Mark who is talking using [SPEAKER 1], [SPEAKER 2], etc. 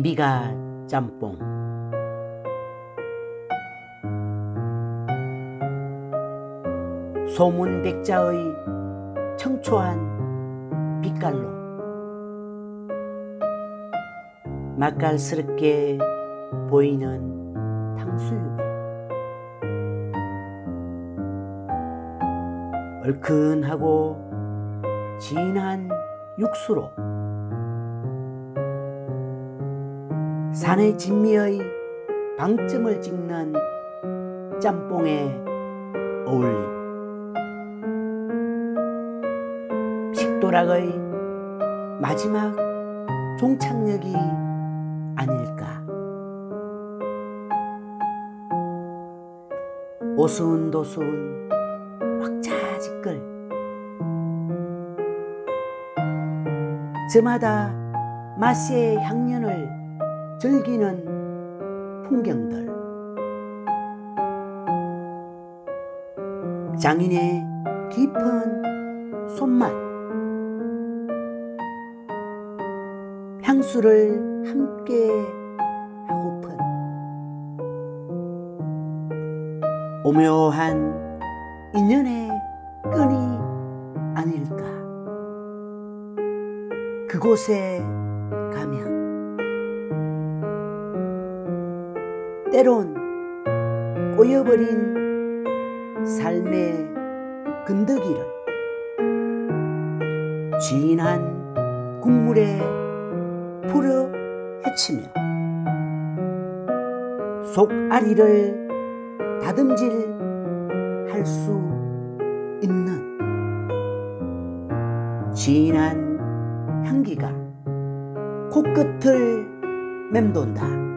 [SPEAKER 1] 미가 짬뽕. 소문백자의 청초한 빛깔로 맛깔스럽게 보이는 탕수육에 얼큰하고 진한 육수로 산의 진미의 방점을 찍는 짬뽕에 어울림 식도락의 마지막 종착역이 아닐까. 오순도순 확자지껄 저마다 맛의 향연을 즐기는 풍경들. 장인의 깊은 손맛. 향수를 함께 하고픈 오묘한 인연의 끈이 아닐까. 그곳에 때론 꼬여버린 삶의 근더기를 진한 국물에 풀어 헤치며 속앓이를 다듬질 할 수 있는 진한 향기가 코끝을 맴돈다.